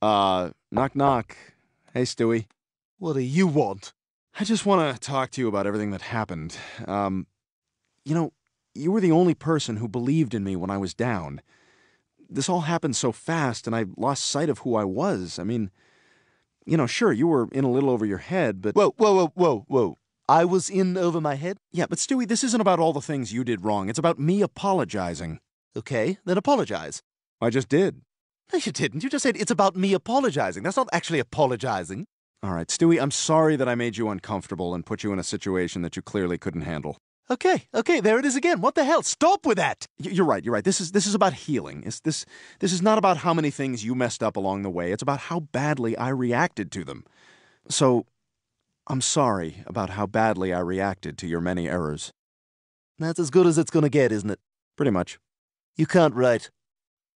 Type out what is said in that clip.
Uh, knock knock. Hey, Stewie. What do you want? I just want to talk to you about everything that happened. Um, you know, you were the only person who believed in me when I was down. This all happened so fast, and I lost sight of who I was. I mean, you know, sure, you were in a little over your head, but. Whoa, whoa, whoa, whoa, whoa. I was in over my head? Yeah, but Stewie, this isn't about all the things you did wrong. It's about me apologizing. Okay, then apologize. I just did. No, you didn't. You just said it's about me apologizing. That's not actually apologizing. All right, Stewie, I'm sorry that I made you uncomfortable and put you in a situation that you clearly couldn't handle. Okay, okay, there it is again. What the hell? Stop with that. Y- You're right. You're right. This is this is about healing. It's this this is not about how many things you messed up along the way. It's about how badly I reacted to them. So, I'm sorry about how badly I reacted to your many errors. That's as good as it's gonna get, isn't it? Pretty much. You can't write.